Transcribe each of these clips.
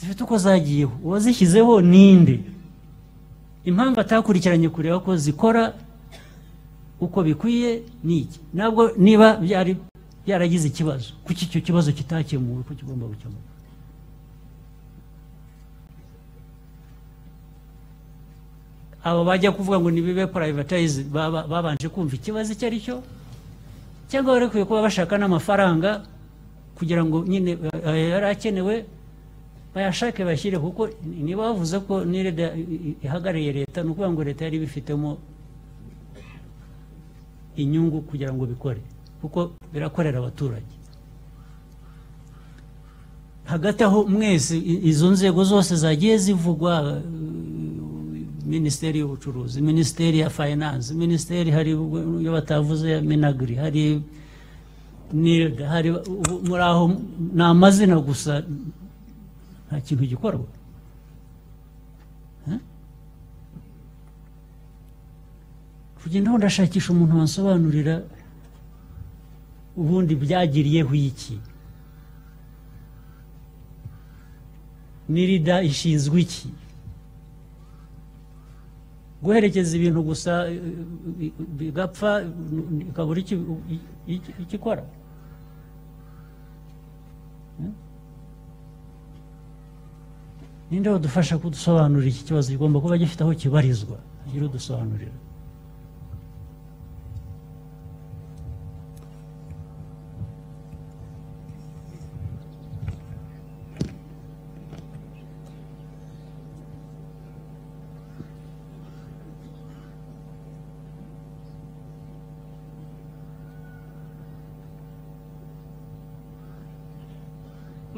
zifite uko zagiyeho uwazishyizeho ninde? Impamvu atakurikiranye kureba ko zikora uko bikwiye ni iki? Ntabwo niba byari byaragize ikibazo. Kuki icyo kibazo kitakemuwe ko kigomba gukemuka abo bajya kuvuga ngo nibibe privatize baba- babanje kumva ikibazo icyo ari cyo? Cyangwa barekwiye kuba bashaka n'amafaranga kugira ngo nyine eh, yari akenewe bayashake bashyire kuko niba bavuze ko nireda ihagarariye leta ni ukuvuga ngo leta yari ibifitemo inyungu kugira ngo bikore kuko birakorera abaturage. Hagati aho mwese izo nzego zose zagiye zivugwa eh, minisiteri y'ubucuruzi minisiteri ya finance minisiteri hari iyo batavuze ya minagri hari nirda hari muri aho ni amazina gusa nta kintu gikorwa Eh? kugenda aho ndashakisha umuntu wansobanurira ubundi byagiriyeho iki nirida ishinzwe iki guherekeza ibintu gusa eh, eh, bigapfa iki- icyo ikora ninde wadufasha kudusobanurira iki kibazo? Kigomba kuba gifite aho kibarizwa. Agira udusobanurira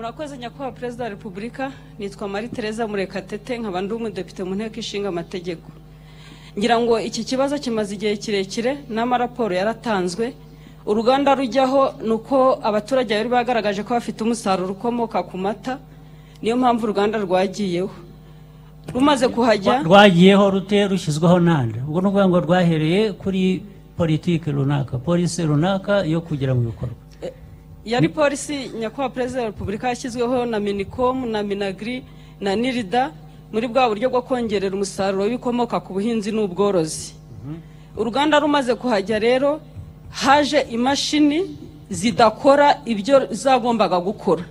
murakoze nyakubahwa perezida wa repubulika nitwa marie tereza murekatete nkaba ndi umudepite mu nteko ishinga amategeko. Ngira ngo iki kibazo kimaze igihe kirekire n'amaraporo yaratanzwe. Uruganda rujyaho ni uko abaturage bari bagaragaje ko bafite umusaruro ukomoka ku mata niyo mpamvu uruganda rwagiyeho. Rumaze kuhajya rwagiyeho rute rushyizweho nande? Ubwo ni ukuvuga ngo rwahereye kuri politiki runaka polisi runaka yo kugira mu bikorwa yari polisi nyakubahwa perezida wa repubulika yashyizweho na minicom na minagri na nirida muri bwa buryo bwo kongerera umusaruro w'ibikomoka ku buhinzi n'ubworozi. Uruganda rumaze kuhajya rero haje imashini zidakora ibyo zagombaga gukora.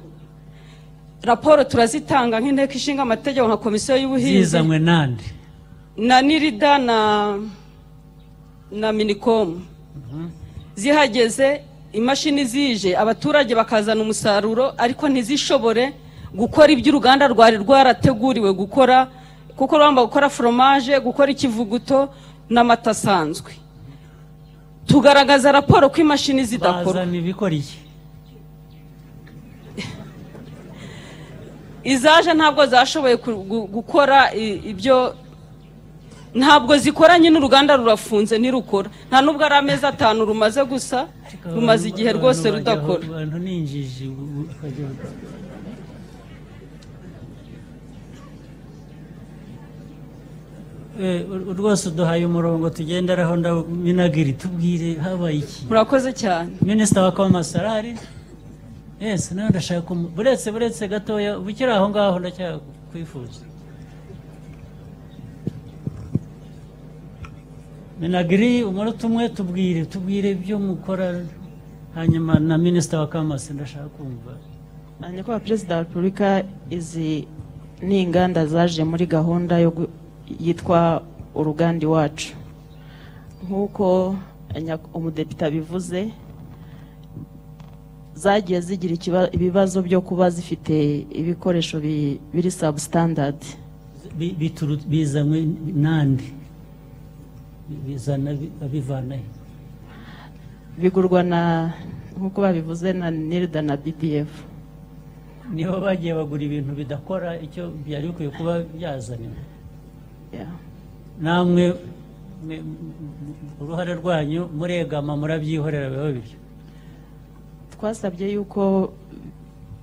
Raporo turazitanga nk'inteko ishinga amategeko nka komisiyo y'ubuhinzi. Zizanywe nande na nirida na na minicom. Zihageze imashini zije abaturage bakazana umusaruro ariko ntizishobore gukora ibyo uruganda rwari rwarateguriwe gukora kuko rugomba gukora foromaje gukora ikivuguto n'amata asanzwe tugaragaza raporo ko imashini zidakora izaje ntabwo zashoboye gukora ibyo ntabwo zikora nyine uruganda rurafunze ntirukora. Nta nubwo ari amezi atanu rumaze gusa rumaze igihe rwose rudakora. Eh, rwose uduhaye umurongo tugenderaho ndaminagiri tubwire habaye iki? Murakoze cyane. Minisita wa komasi arahari yesi nawe ndashaka buretse buretse gatoya bukiri aho ngaho ndacyakwifuza minagiri umunota umwe tubwire tubwire ibyo mukora hanyuma na minisita wa komasi ndashaka kumva. Nyakubahwa perezida wa repubulika izi ni inganda zaje muri gahunda yitwa uruganda iwacu nk'uko umudepite abivuze zagiye zigira ibibazo byo kuba zifite ibikoresho bi- biri bituru- bizanywe nande bizana bivana he? Bigurwa na nk'uko babivuze na nirda na bdf nibo bagiye bagura ibintu bidakora icyo byari bikwiye kuba byazaniwe namwe uruhare rwanyu muregama murabyihorera biba bityo. Twasabye yuko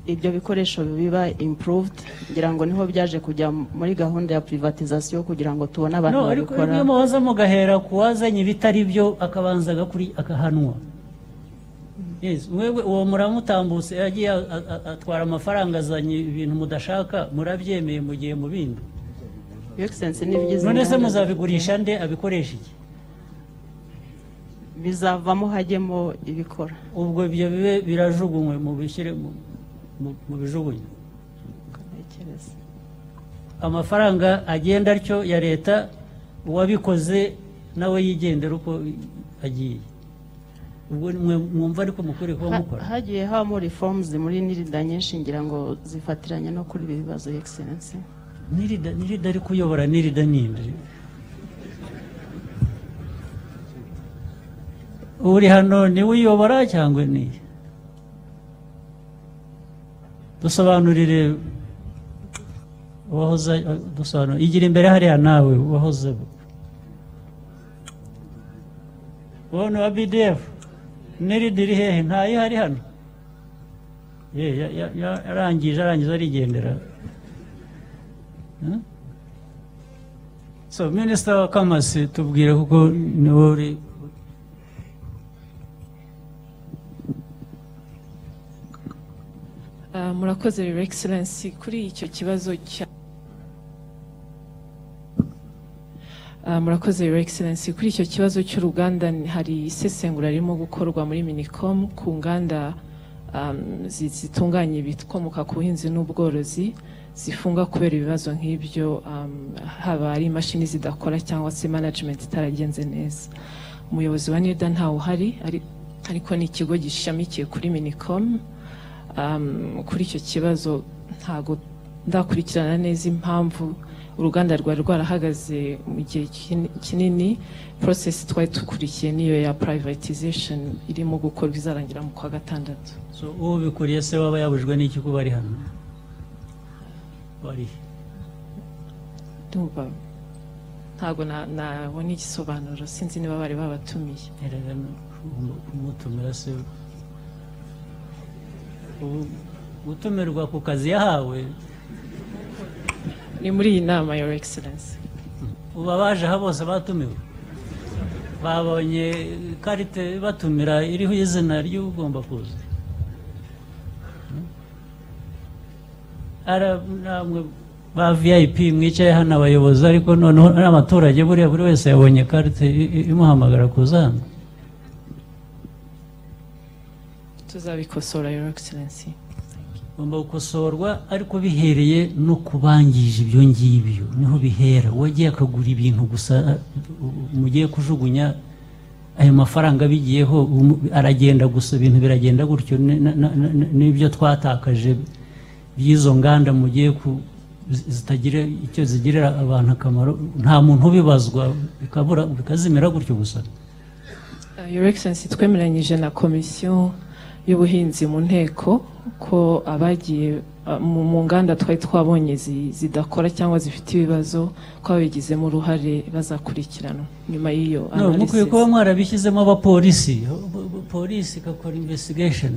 ibyo bikoresho biba improved ngira ngo ni ho byaje kujya muri gahunda ya privatization kugira ngo tubone abantu no babikora. iyo muhoza mugahera ku wazanye ibitari byo akabanza agakuri akahanwa. Yes, mwebwe uwo muramutambutse yagiye atwara amafaranga azanye ibintu mudashaka murabyemeye mugiye mu bindi none se muzabigurisha nde abikoresha iki? Bizavamo hajyemo ibikora. Ubwo ibyo bibe birajugunywe mu- mu- mu bijugunye amafaranga agenda atyo ya leta uwabikoze nawe yigendera uko agiye. Mwumva ariko mukwiriye kuba mukora? hagiye habamo reforms muri nirida nyinshi ngira ngo zifatiranye no kuri ibi bibazo Your Excellency. Nirida nirida ari kuyobora nirida ninde uri hano ni we uyobora cyangwa ni? Dusobanurire uwahoze dusobanurire igira imbere hariya nawe wahoze ubona wa bdf nirida iri hehe? Hano. Ya- ya- ya- yarangije arangiza arigendera. Huh? so minisita wa kamasi tubwire kuko ni we uri murakoze your excellency kuri icyo kibazo cya Ah, murakoze your excellency kuri icyo kibazo cy'uruganda hari isesengura ririmo gukorwa muri minicom ku nganda zi- zitunganya ibikomoka ku buhinzi n'ubworozi zifunga kubera ibibazo nk'ibyo haba ari imashini zidakora cyangwa se management itaragenze neza. Umuyobozi wa nida ntawe uhari ari- ariko ni ikigo gishamikiye kuri minicom. Kuri icyo kibazo ntabwo ndakurikirana neza impamvu uruganda rwari rwarahagaze mu gihe kin- kinini. Process twari dukurikiye niyo ya privatization irimo gukorwa izarangira mu kwa gatandatu. So uwo bikuriye se waba yabujwe n'iki kuba ari hano? Ntabwo na- nabona igisobanuro. Sinzi niba bari babatumiye. Kumutumira se gutumirwa ku kazi yahawe. Ni muri iyi nama your excellency. Ubu abaje aha bose batumiwe. Babonye karite batumira iriho izina ry'ugomba kuza. Ba vip mwicaye hano abayobozi ariko noneho n'abaturage buriya buri wese yabonye karite i- i- imuhamagara kuza hano. Tuzabikosora your excellency. Ugomba gukosorwa ariko bihereye no kubangije ibyo ngibyo. Niho bihera. Uwagiye akagura ibintu gusa mugiye kujugunya ayo mafaranga bigiyeho aragenda gusa ibintu biragenda gutyo n'ibyo twatakaje by'izo nganda mugiye zitagira icyo zigirira abantu akamaro nta muntu ubibazwa bikabura bikazimira gutyo gusa. Uh, Your Excellency twemeranyije na komisiyo y'ubuhinzi mu nteko ko abagiye mu nganda twari twabonye zi- zidakora cyangwa zifite ibibazo ko ababigizemo uruhare bazakurikiranwa nyuma y'iyo No, mukwiye analysis. kuba mwarabishyizemo abapolisi. Polisi igakora investigation.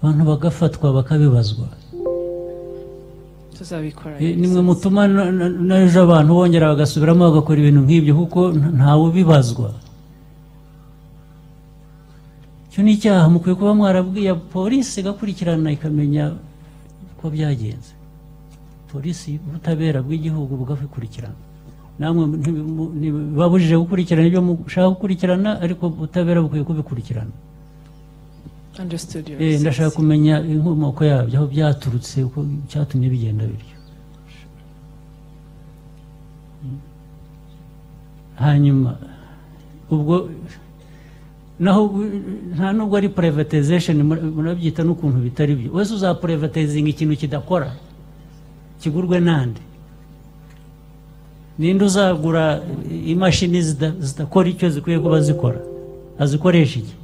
Abantu bagafatwa bakabibazwa. Eh, nimwe mutuma n'ejo abantu bongera bagasubiramo bagakora ibintu nk'ibyo kuko nta- ntawe ubibazwa icyo ni icyaha. Mukwiye kuba mwarabwiye polisi igakurikirana ikamenya uko byagenze. Polisi ubutabera bw'igihugu bugakurikirana. Namwe ntibabujije gukurikirana ibyo mushaka gukurikirana ariko ubutabera bukwiye kubikurikirana. Eh, ndashaka kumenya inkomoko yabyo aho byaturutse uko cyatumye bigenda bityo. Mm. hanyuma ubwo naho nta nubwo ari privatization mura- murabyita n'ukuntu bitari byo. Wese uzaprivatizinga ikintu kidakora kigurwe nande ninde uzagura imashini zida- zidakora icyo zikwiye kuba zikora? Azikoresha iki?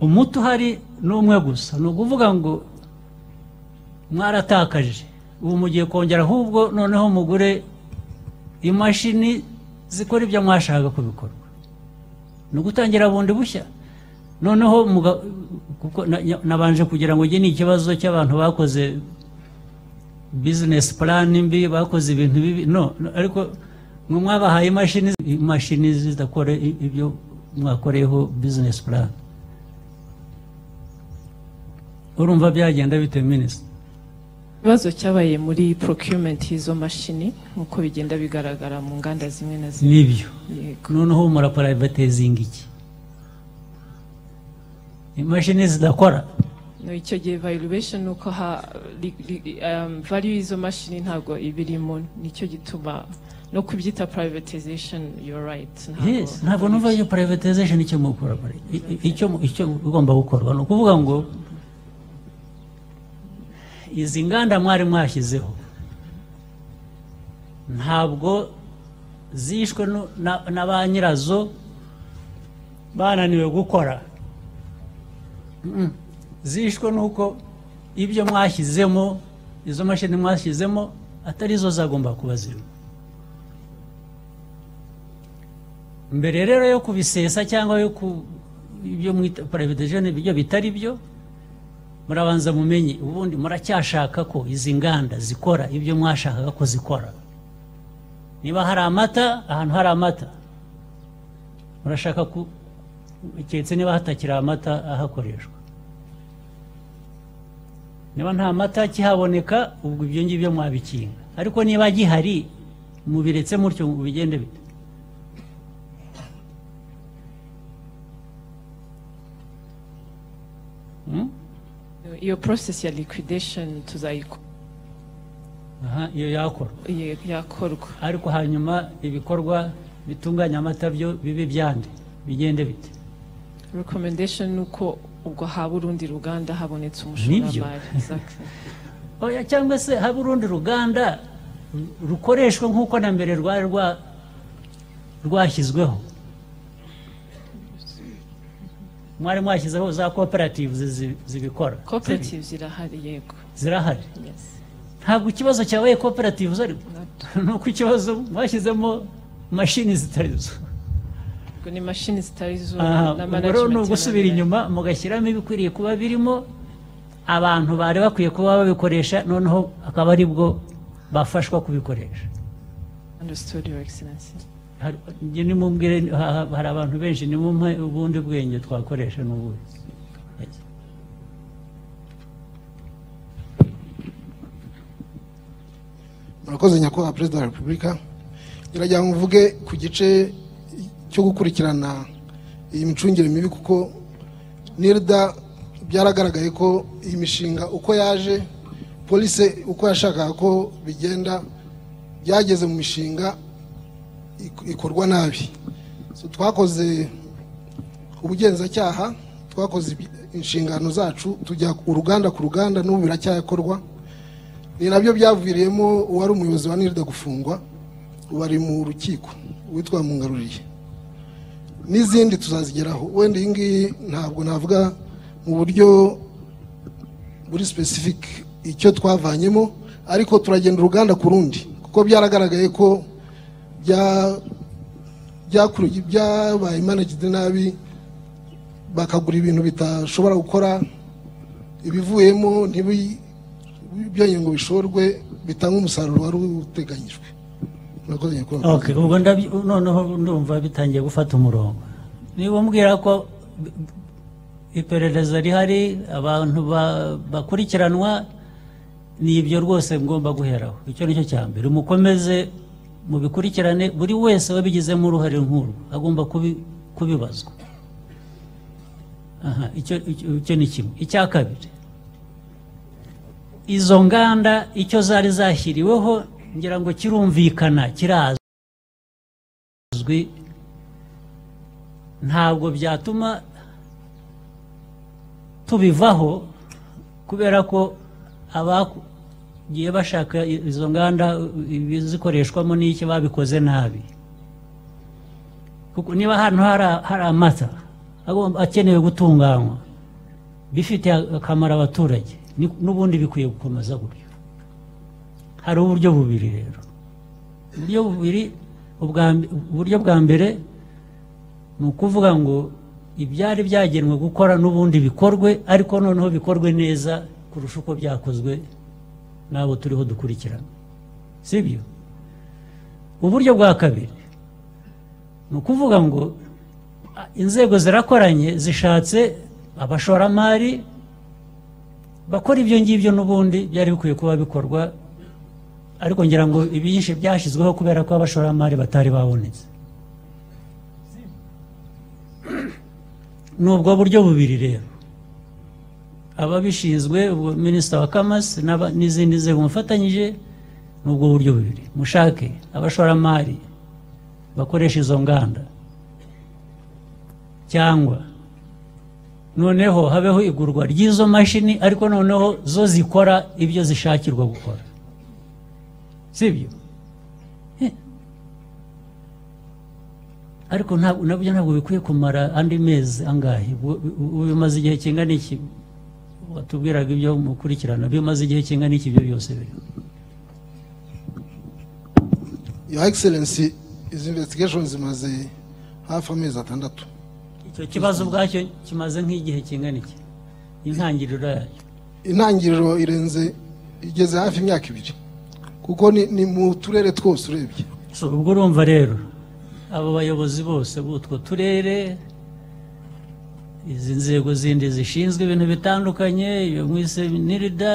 Umuti uhari ni umwe gusa. Ni ukuvuga ngo mwaratakaje. Ubu mugiye kongera ahubwo noneho mugure imashini zikora ibyo mwashaka ko bikorwa ni ugutangira bundi bushya. Noneho kuko nabanje kugira ngo ni ikibazo cy'abantu bakoze bizinesi purani mbi bakoze ibintu bibi. No ariko mwabahaye imashini imashini zidakora ibyo mwakoreyeho bizinesi purani urumva byagenda bite minisita ikibazo cyabaye muri procurement y'izo mashini nk'uko bigenda bigaragara mu nganda zimwe na zimwe. Nibyo? Noneho muraparayivatezinga iki? Imashini zidakora? No icyo gihe valuation ni uko um, value y'izo mashini ntabwo iba irimo ni cyo gituma no kubyita privatization you're right yes ntabwo numva iyo privatization icyo mukora icyo ugomba gukorwa. Ni ukuvuga ngo izi nganda mwari mwashyizeho. Ntabwo zishwe na- ba nyirazo bananiwe gukora. Zishwe nuko ibyo mwashyizemo izo mashini mwashyizemo atari zo zagomba kuba zirimo. Mbere rero yo kubisesa cyangwa yo ku ibyo mwita privatization ibyo bitari byo murabanza mumenye ubundi muracyashaka ko izi nganda zikora ibyo mwashakaga ko zikora niba hari amata ahantu hari amata. Murashaka ku keretse niba hatakiri amata ahakoreshwa. Niba nta mata kihaboneka ubwo ibyo ngibyo mwabikinga. Ariko niba gihari mubiretse mutyo bigende bite? Hmm? Iyo process ya liquidation tuzayikora aha iyo yakorwa. Yakorwa. Ariko hanyuma ibikorwa bitunganya amata byo bibe byande bigende bite? Recommendation ni uko ubwo haba urundi ruganda habonetse umushoramari. Oya cyangwa se haba urundi ruganda ru- rukoreshwa nk'uko na mbere rwari rwa- rwashyizweho. Mwari mwashyizeho za koperative zi- zibikora. Cooperative zirahari yego. Zirahari? Ntabwo ikibazo cyabaye koperative Not- ni uko ikibazo mwashyizemo mashini zitari zo. Ni mashini zitari zo rero ni ugusubira inyuma mugashyiramo ibikwiriye kuba birimo abantu bari bakwiye kuba babikoresha noneho akaba ari bwo bafashwa kubikoresha. Njye ha- hari abantu benshi nimumpe ubundi bwenge twakoresha n'ubundi murakoze nyakubahwa perezida wa repubulika. Ngo mvuge ku gice cyo gukurikirana iyi micungire mibi kuko nirda byaragaragaye ko iyi mishinga uko yaje polisi uko yashakaga ko bigenda byageze mu mishinga ikorwa nabi. Twakoze ubugenzacyaha twakoze inshingano zacu tujya uruganda ku ruganda n'ubu biracyakorwa. Ni na byo byaviriyemo uwari umuyobozi wa nirida gufungwa ubu ari mu rukiko witwa mungaruriye. N'izindi tuzazigeraho. Wenda iyi ngiyi ntabwo navuga mu buryo buri specific icyo twavanyemo ariko turagenda uruganda ku rundi kuko byaragaragaye ko byabaye managed nabi bakagura ibintu bitashobora gukora ibivuyemo ntibi byongeye ngo bishorwe bitange umusaruro wari uteganyijwe. Ubwo noneho ndumva bitangiye gufata umurongo. Niba umbwira ko iperereza rihari abantu ba- bakurikiranwa ni ibyo rwose ngomba guheraho. Icyo ni cyo cya mbere. Mukomeze mubikurikirane buri wese wabigizemo uruhare nk'uru agomba kubi- kubibazwa. Aha icyo ni kimwe. Icya kabiri izo nganda icyo zari zashyiriweho ngira ngo kirumvikana kirazwi ntabwo byatuma tubivaho kubera ko abagiye bashaka izo nganda ibizikoreshwamo n'iki babikoze nabi. Kuko niba ahantu hari- amata akenewe gutunganywa bifitiye akamaro abaturage n'ubundi bikwiye gukomeza gutyo. Hari uburyo bubiri rero. Uburyo bubiri uburyo bwa mbere ni ukuvuga ngo ibyari byagenwe gukora n'ubundi bikorwe ariko noneho bikorwe neza kurusha uko byakozwe n'abo turiho dukurikirana. Sibyo? Uburyo bwa kabiri. Ni ukuvuga ngo inzego zirakoranye zishatse abashoramari bakora ibyo ngibyo n'ubundi byari bikwiye kuba bikorwa ariko ngira ngo ibyinshi byashyizweho kubera ko abashoramari batari babonetse. Ni ubwo buryo bubiri rero. Ababishinzwe minisita wa kamasi n'izindi nzego mufatanyije ni ubwo buryo bubiri. Mushake abashoramari bakoresha izo nganda. Cyangwa noneho habeho igurwa ry'izo mashini ariko noneho zo zikora ibyo zishakirwa gukora. Sibyo? Eh. ariko na byo ntabwo bikwiye kumara andi mezi angahe? Bu- bu- bu- bimaze igihe kingana iki? Watubwiraga ibyo mukurikirana. Bimaze igihe kingana iki ibyo byose biri. Your excellency izi investigation zimaze hafi amezi atandatu. Icyo kibazo ubwacyo kimaze nk'igihe kingana iki? Intangiriro yacyo intangiriro irenze igeze hafi imyaka ibiri. Kuko ni, mu turere twose urebye. Ubwo urumva rero abo bayobozi bose b'utwo turere izi nzego zindi zishinzwe ibintu bitandukanye iyo mwise nirida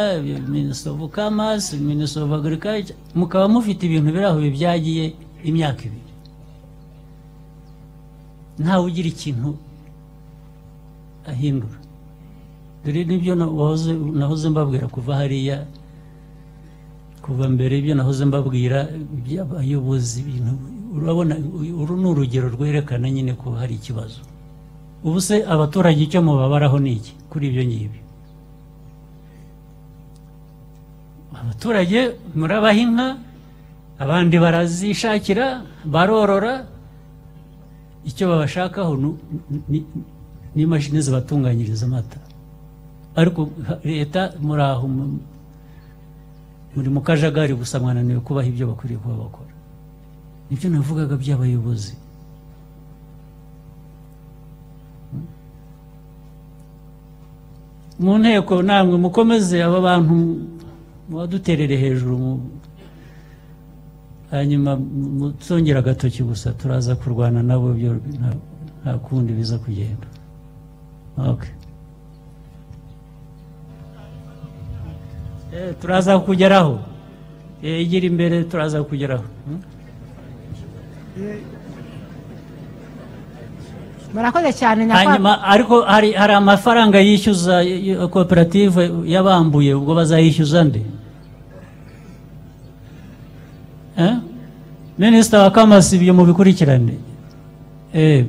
minisitiri ofu kamasi minisitiri ofu agirikayica mukaba mufite ibintu biri aho bibyagiye imyaka ibiri. Ntawe ugira ikintu ahindura. Dore ni byo nahoze mbabwira kuva hariya kuva mbere ibyo nahoze mbabwira by'abayobozi ibintu urabona uru ni urugero rwerekana nyine ko hari ikibazo. Ubu se abaturage icyo mubabaraho ni iki kuri ibyo ngibyo? Abaturage murabaha inka abandi barazishakira barorora. Icyo babashakaho ni- ni- ni imashini zibatunganyiriza amata. Ariko leta muri aho mu- muri mu kajagari gusa mwananiwe kubaha ibyo bakwiriye kuba bakora. Nibyo navugaga by'abayobozi. Mu nteko namwe mukomeze aba bantu mubaduterere hejuru hanyuma mutongera agatoki gusa turaza kurwana nabo nta- kundi biza kugenda. Eh, turaza kugeraho Eh, igira imbere turaza kugeraho Hmm? Murakoze cyane hanyuma ariko hari amafaranga yishyuza koperative yabambuye ubwo bazayishyuza nde? Eh? minisita wa kamasi ibyo mubikurikirane. Eh,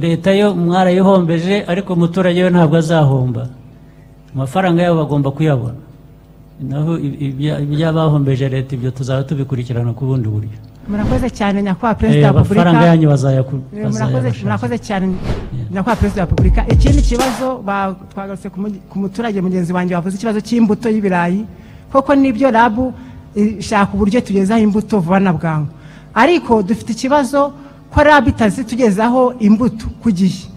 leta yo mwarayihombeje ariko umuturage we ntabwo azahomba. Amafaranga yabo bagomba kuyabona. Naho iby'abahombeje leta ibyo tuzaba tubikurikirana ku bundi buryo. Murakoze cyane nyakubahwa Eh, perezida wa amafaranga repubulika yanyu bazayaku- Eh, murakoze cyane nyakubahwa perezida wa repubulika. Ikindi kibazo ba- twagarutse ku mu- ku muturage mugenzi wanjye wavuze ikibazo cy'imbuto y'ibirayi. Koko ni byo rabu ishaka uburyo tugezaho imbuto vuba na bwangu. Ariko dufite ikibazo ko rabu itazitugezaho imbuto ku gihe.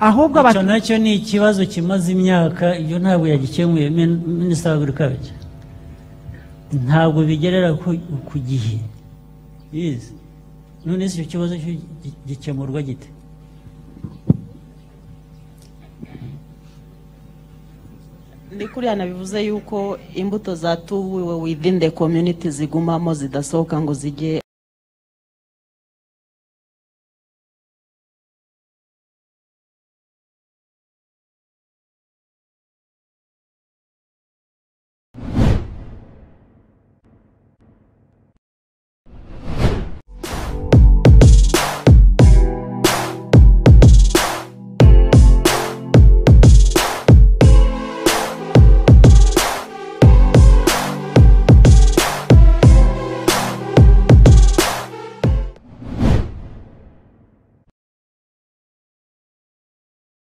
Ahubwo na cyo ni ikibazo kimaze imyaka iyo ntabwo yagikemuye Min- minisitiri w'agurikaje ntabwo bigerera ku gihe. Yes. none icyo kibazo gikemurwa gite ni kuriya nabivuze yuko imbuto zatuwiwe within the community zigumamo zidasohoka ngo zijye